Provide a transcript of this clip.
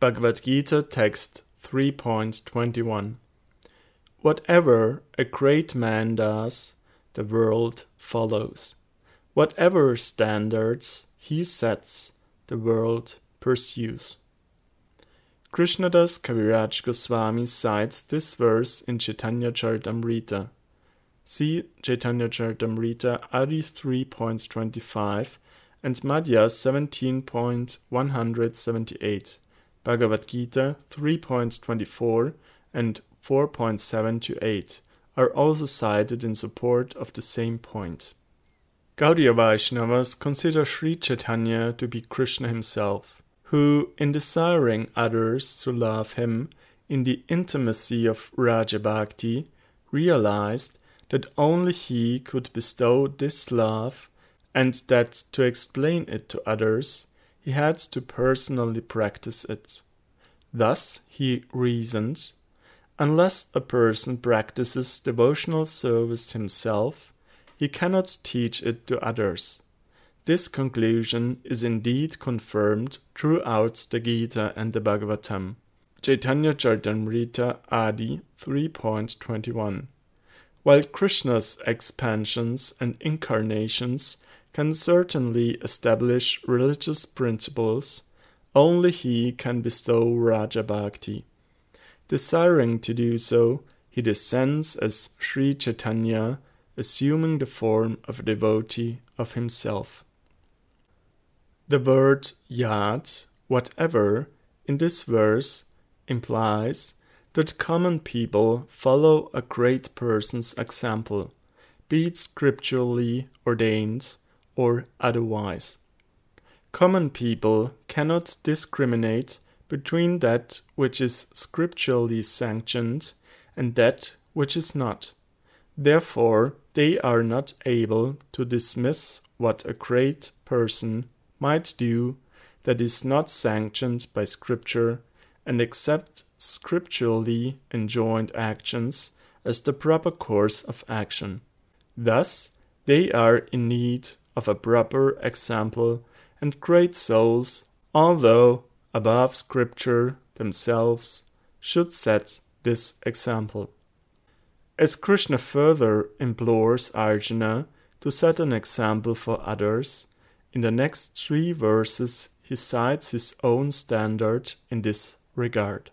Bhagavad Gita text 3.21 Whatever a great man does, the world follows. Whatever standards he sets, the world pursues. Krishnadas Kaviraj Goswami cites this verse in Chaitanya Charitamrita. See Chaitanya Charitamrita Adi 3.25 and Madhya 17.178, Bhagavad Gita 3.24 and 4.7 to 8 are also cited in support of the same point. Gaudiya Vaishnavas consider Sri Chaitanya to be Krishna himself, who, in desiring others to love him in the intimacy of Raga Bhakti, realized that only he could bestow this love and that to explain it to others, he had to personally practice it. Thus, he reasoned, unless a person practices devotional service himself, he cannot teach it to others. This conclusion is indeed confirmed throughout the Gita and the Bhagavatam. Chaitanya Charitamrita Adi 3.21 While Krishna's expansions and incarnations can certainly establish religious principles, only he can bestow Raga Bhakti. Desiring to do so, he descends as Sri Chaitanya, assuming the form of a devotee of himself. The word yat, whatever, in this verse implies that common people follow a great person's example, be it scripturally ordained or otherwise. Common people cannot discriminate between that which is scripturally sanctioned and that which is not. Therefore, they are not able to dismiss what a great person might do that is not sanctioned by Scripture and accept scripturally enjoined actions as the proper course of action. Thus, they are in need of a proper example and great souls, although above Scripture themselves, should set this example. As Krishna further implores Arjuna to set an example for others, in the next three verses he cites his own standard in this regard.